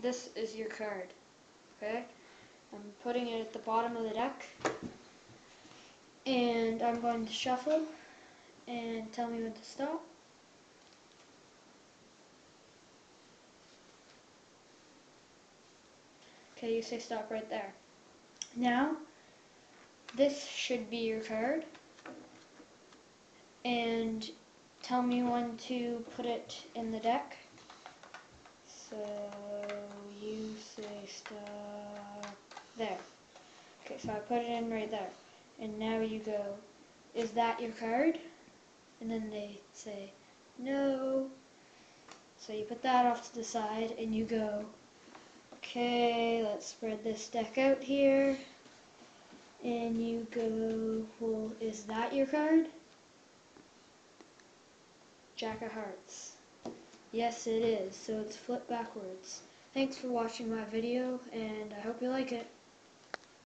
this is your card. Okay? I'm putting it at the bottom of the deck. And I'm going to shuffle and tell me when to stop. Okay, you say stop right there. Now, this should be your card. And tell me when to put it in the deck. So, you say stop there. Okay, so I put it in right there. And now you go, is that your card? And then they say, no. So you put that off to the side and you go, Okay, let's spread this deck out here. And you go, well, is that your card? Jack of Hearts. Yes, it is. So it's flipped backwards. Thanks for watching my video, and I hope you like it.